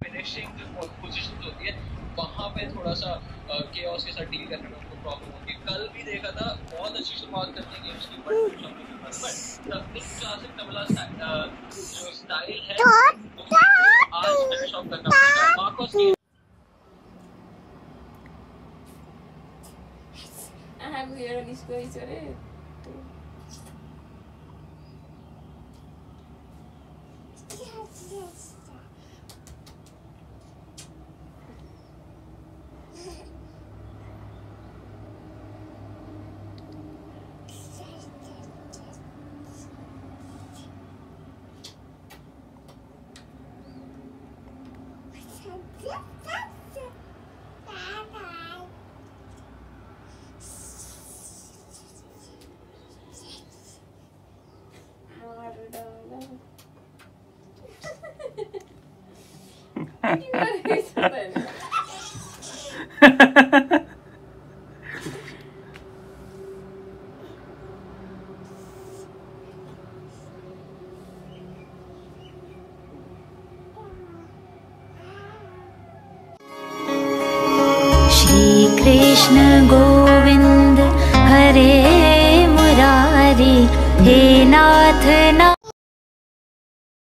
Finishing जो position होती है वहाँ पे थोड़ा सा केओस के साथ डील करने में उनको प्रॉब्लम होती है। कल भी देखा था बहुत अच्छी शुरुआत करते हैं गेम्स की बट बट एक क्लासिक तबला जो स्टाइल है आज फिनिश ऑफ़ करना पड़ेगा मार्कोस की Ah, you gotta. Shrikrishna Govind हरे मुरारी हे नाथ